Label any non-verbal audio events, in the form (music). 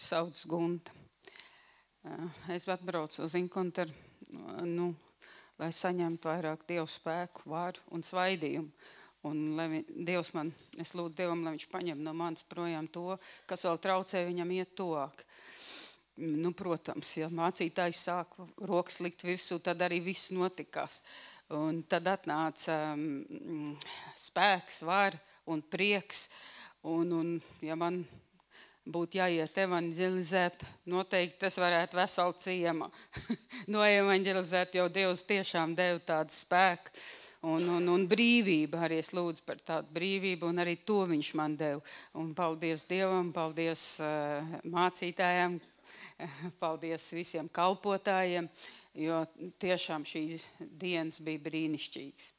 sauc Gunta. Es atbraucu uz Inkonteru, nu, lai saņemtu vairāk dievu spēku, vāru un svaidījumu. Un lai vi, Dievs man, es lūdzu Dievam, lai viņš paņem no manis projām to, kas vēl traucē viņam iet tuvāk. Nu, protams, ja mācītājs sāk rokas likt virsū, tad arī viss notikās. Un tad atnāca um, spēks, var un prieks. Un, un, ja man būtu jāiet evanģelizēt, noteikti tas varētu veselu ciemu (laughs) noevanģelizēt, jo Dievs tiešām deva tādu spēku un, un, un brīvību. Arī es lūdzu par tādu brīvību, un arī to viņš man deva. Un paldies Dievam, paldies uh, mācītājiem, (laughs) paldies visiem kalpotājiem, jo tiešām šīs dienas bija brīnišķīgas.